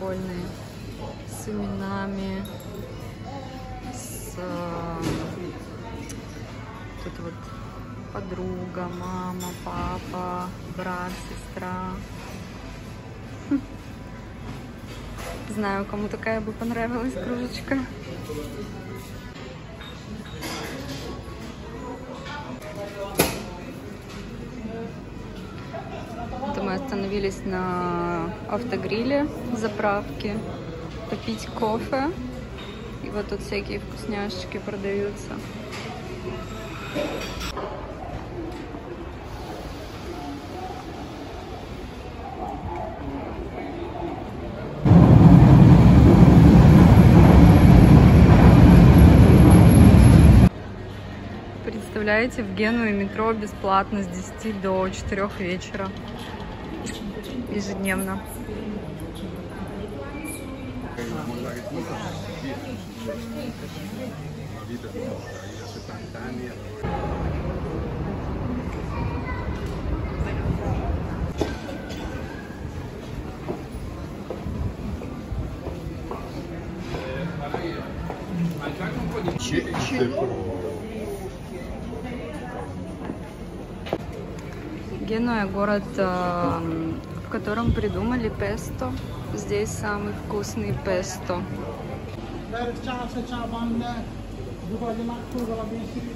прикольные. С именами. С... э, Тут вот подруга, мама, папа, брат, сестра. Знаю, кому такая бы понравилась кружечка. Остановились на автогриле, заправке, попить кофе. И вот тут всякие вкусняшечки продаются. Представляете, в Генуе метро бесплатно с 10 до 4 вечера. Ежедневно. Генуя город, э, в котором придумали песто. Здесь самый вкусный песто. baby.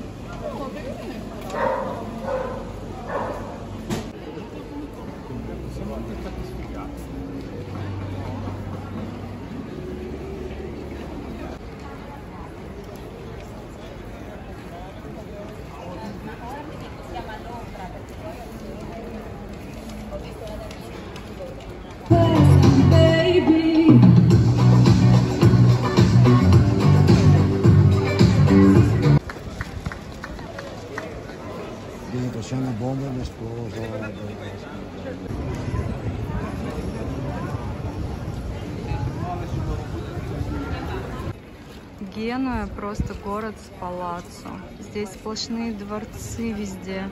Генуя просто город с палаццо. Здесь сплошные дворцы везде.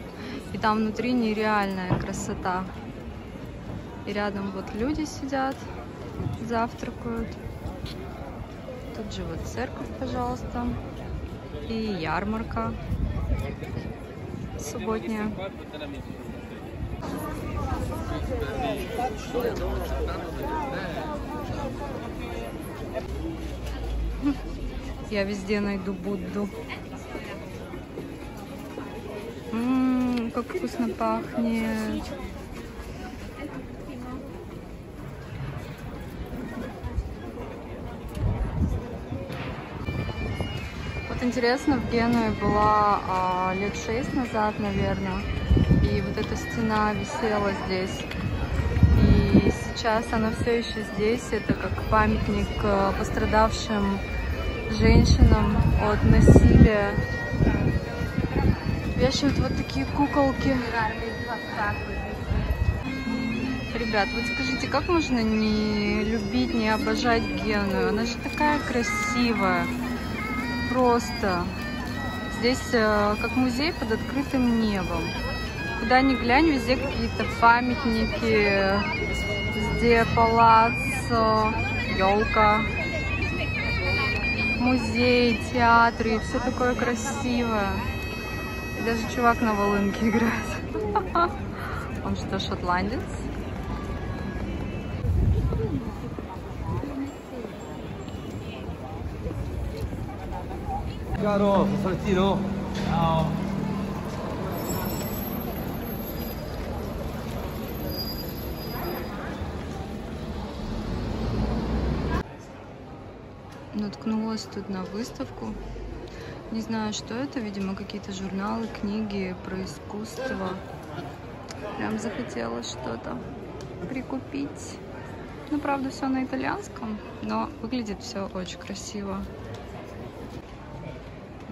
И там внутри нереальная красота. И рядом вот люди сидят, завтракают. Тут же вот церковь, пожалуйста. И ярмарка субботняя. Я везде найду Будду. Ммм, как вкусно пахнет. Интересно, в Генуе была а, лет шесть назад, наверное, и вот эта стена висела здесь. И сейчас она все еще здесь. Это как памятник э, пострадавшим женщинам от насилия. Вешают вот такие куколки. Ребят, вот скажите, как можно не любить, не обожать Геную? Она же такая красивая. Просто. Здесь э, как музей под открытым небом. Куда ни глянь, везде какие-то памятники. Везде палаццо, елка, музей, театры, и все такое красивое. И даже чувак на волынке играет. Он что, шотландец? Caro, Saltino. Ciao. Наткнулась тут на выставку. Не знаю, что это. Видимо, какие-то журналы, книги про искусство. Прям захотелось что-то прикупить. Ну, правда, все на итальянском, но выглядит все очень красиво.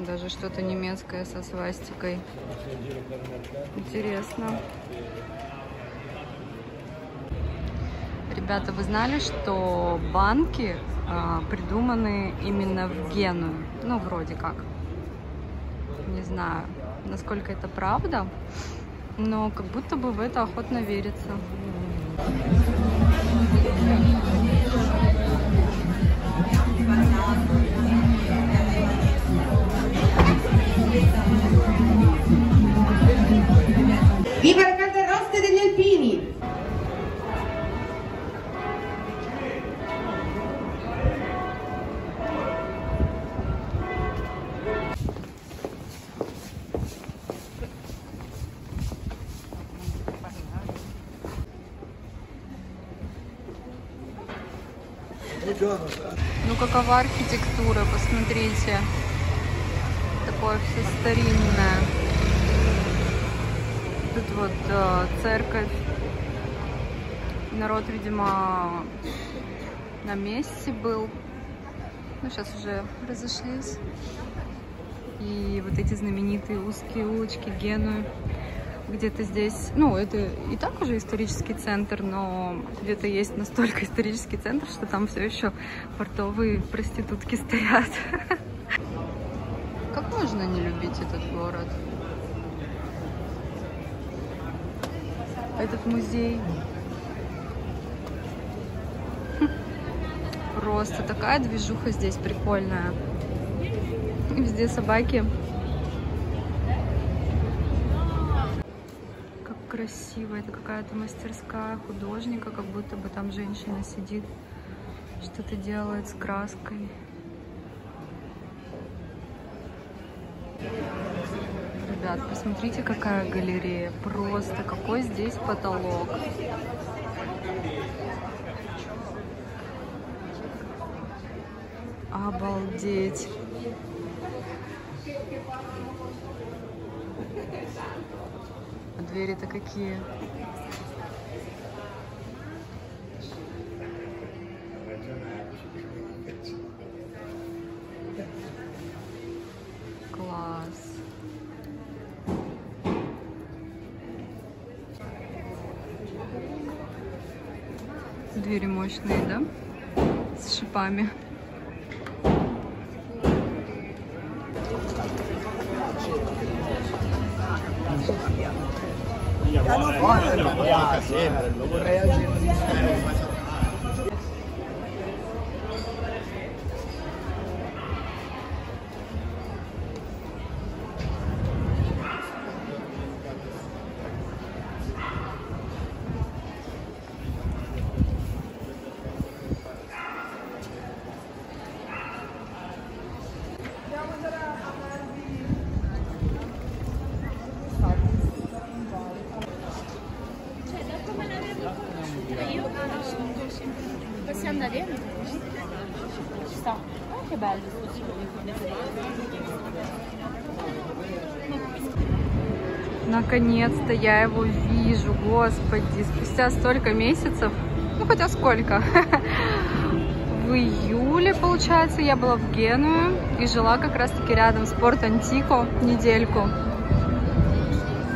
Даже что-то немецкое со свастикой. Интересно. Ребята, вы знали, что банки а, придуманы именно в Геную? Ну, вроде как. Не знаю, насколько это правда, но как будто бы в это охотно верится. Какова архитектура, посмотрите. Такое все старинное. Тут вот э, церковь. Народ, видимо, на месте был. Ну, сейчас уже разошлись. И вот эти знаменитые узкие улочки Генуи где-то здесь, ну, это и так уже исторический центр, но где-то есть настолько исторический центр, что там все еще портовые проститутки стоят. Как можно не любить этот город? Этот музей. Просто такая движуха здесь прикольная. И везде собаки. Как красиво. Это какая-то мастерская художника, как будто бы там женщина сидит, что-то делает с краской. Ребят, посмотрите, какая галерея. Просто какой здесь потолок. Обалдеть. Двери-то какие? Класс. Двери мощные, да? С шипами. Lo vorrei aggiungere. Sto Наконец-то я его вижу, господи, спустя столько месяцев, ну хотя сколько, в июле, получается, я была в Геную и жила как раз-таки рядом с Порт Антико недельку.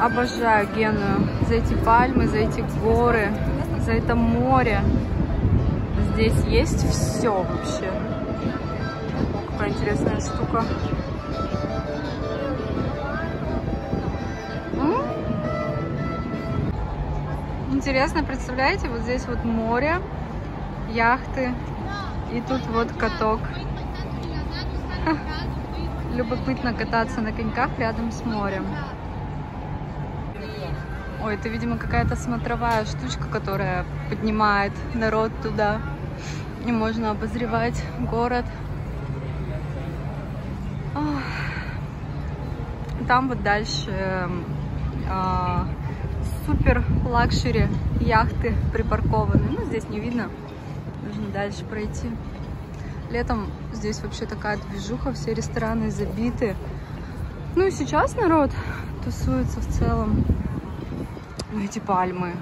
Обожаю Геную за эти пальмы, за эти горы, за это море. Здесь есть все вообще. Какая интересная штука. Интересно, представляете, вот здесь вот море, яхты, и тут вот каток. Любопытно кататься на коньках рядом с морем. Ой, это, видимо, какая-то смотровая штучка, которая поднимает народ туда. И можно обозревать город. Там вот дальше а, супер luxury яхты припаркованы. Ну, здесь не видно. Нужно дальше пройти. Летом здесь вообще такая движуха, все рестораны забиты. Ну и сейчас народ тусуется в целом. Ну, эти пальмы.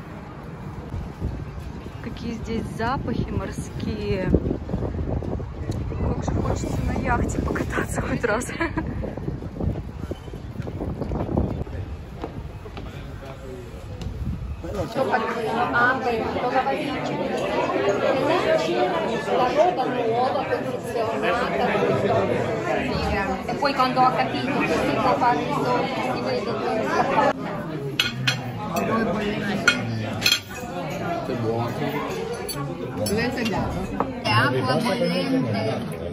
Какие здесь запахи морские. Как же хочется на яхте покататься хоть раз. E poi quando ho capito che si può fare i soldi, si vede che scappa. È acqua bollente.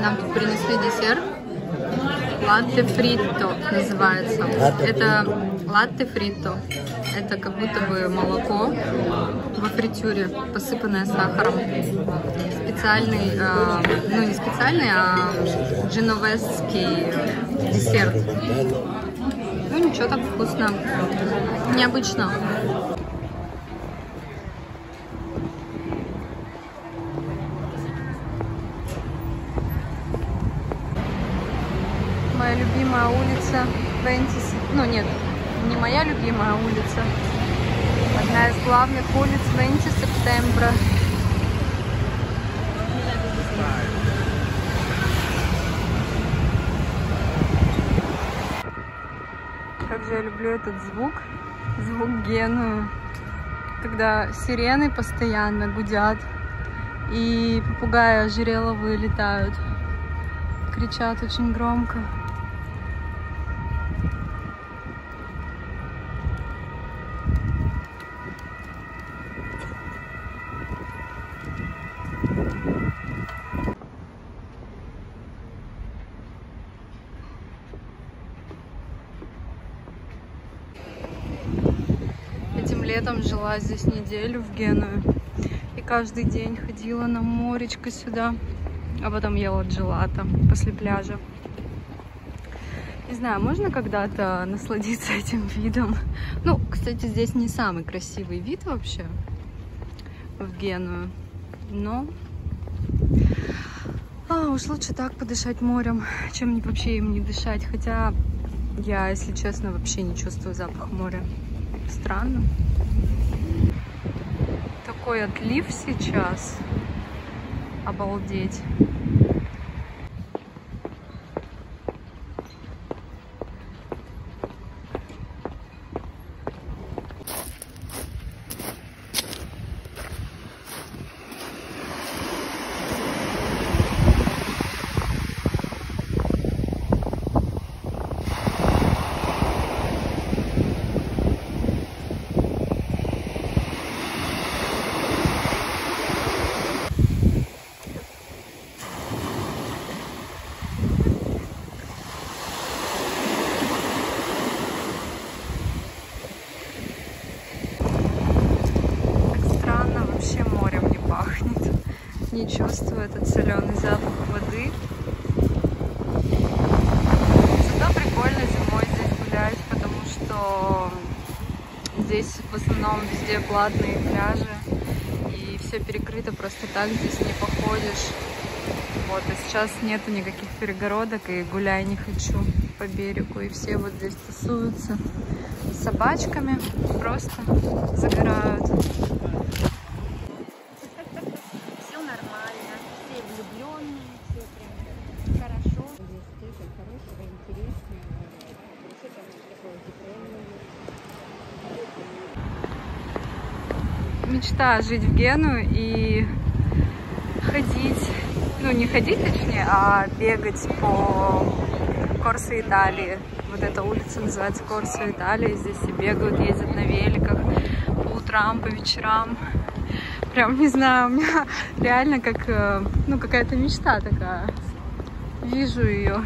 Нам тут принесли десерт. Латте фритто называется. Это латте фритто. Это как будто бы молоко во фритюре, посыпанное сахаром. Специальный, э, ну не специальный, а дженовесский десерт. Ну ничего, так вкусно. Необычно. Моя любимая улица Вентис. Ну нет, не моя любимая улица. Одна из главных улиц Венти Септембра. Как же я люблю этот звук. Звук Геную. Когда сирены постоянно гудят. И попугаи ожереловые летают. Кричат очень громко. Этим летом жила здесь неделю в Геную. И каждый день ходила на моречко сюда. А потом ела джелато после пляжа. Не знаю, можно когда-то насладиться этим видом? Ну, кстати, здесь не самый красивый вид вообще в Геную. Но а, уж лучше так подышать морем, чем вообще им не дышать. Хотя я, если честно, вообще не чувствую запах моря. Странно. Такой отлив сейчас. Обалдеть. Так странно, вообще морем не пахнет. Не чувствую этот соленый запах воды. Зато прикольно зимой здесь гулять, потому что здесь в основном везде платные пляжи. И все перекрыто, просто так здесь не походишь. Вот, а сейчас нету никаких перегородок, и гуляй не хочу по берегу. И все вот здесь тусуются с собачками, просто загорают. Все нормально, все влюбленные, все прям хорошо. Здесь тоже хорошего, интересного, вообще там такое теплое. Мечта жить в Гену и ходить, ну не ходить точнее, а бегать по Корсо Италии. Вот эта улица называется Корсо Италии. Здесь все бегают, ездят на великах по утрам, по вечерам. Прям не знаю, у меня реально как, э, ну какая-то мечта такая. Вижу ее.